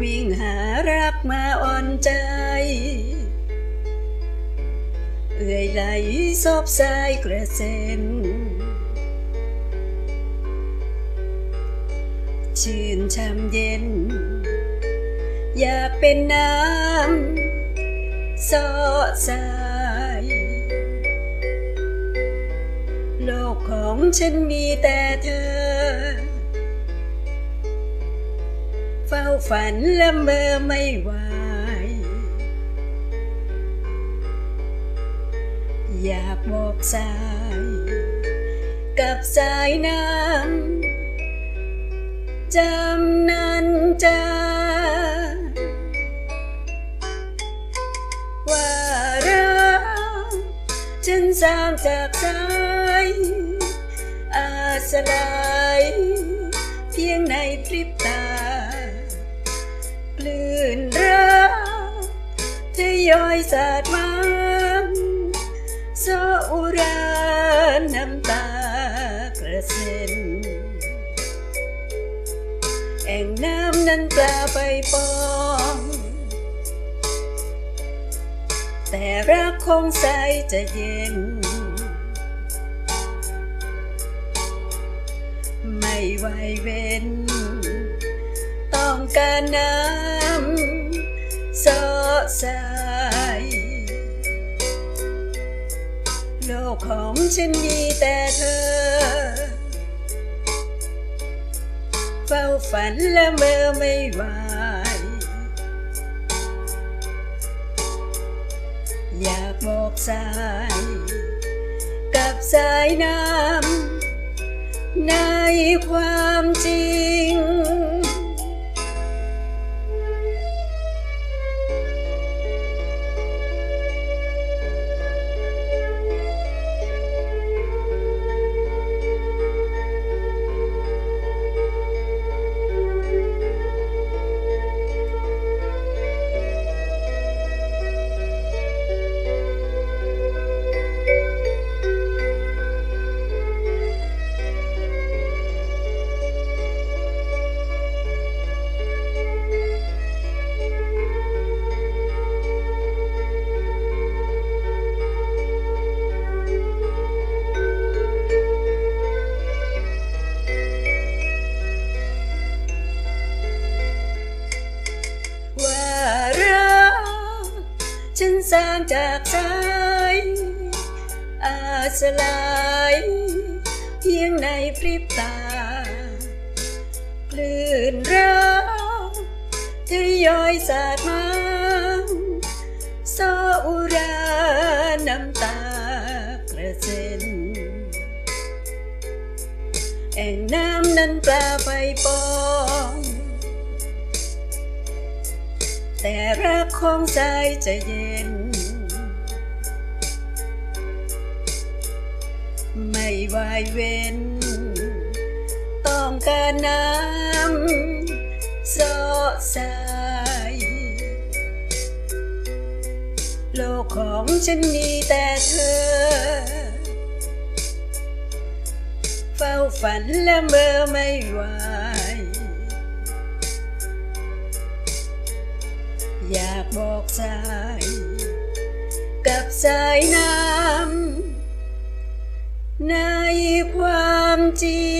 วิ่งหารักมาอ่อนใจ เอื่อยไหลซบสายกระเซ็น ชื่นช่ำเย็น อยากเป็นน้ำซอสาย โลกของฉันมีแต่เธอ เฝ้าฝันละเมอไม่ไหวอยากบอกสาย กับสายน้ำจำนันจาว่ารักฉันสร้างจากสายอาสลาย เพียงในพริบตา ยอยสาดมาโซอุราน้ำตากระเซ็นแอ่งน้ำนั้นปลาไปปองแต่รักคงใสจะเย็น ไม่ไหวเว้น ต้องการน้ำ สอสายโลกของฉันมีแต่เธอ เฝ้าฝันและเมื่อไม่ไหวอยากบอกสาย กับสายน้ำในความจริง นจากสายอาสลายเพียงในพริบตาคลื่นรักทยอยสาดมาโซอุราน้ำตากระเซ็นแอ่งน้ำนั้นปลาไปปองแต่รักของสายจะเย็น ไม่วายเว้น ต้องการน้ำสอสายโลกของฉันมีแต่เธอ เฝ้าฝันและเมื่อไม่ไหวอยากบอกสาย กับสายน้ำ ในความจริง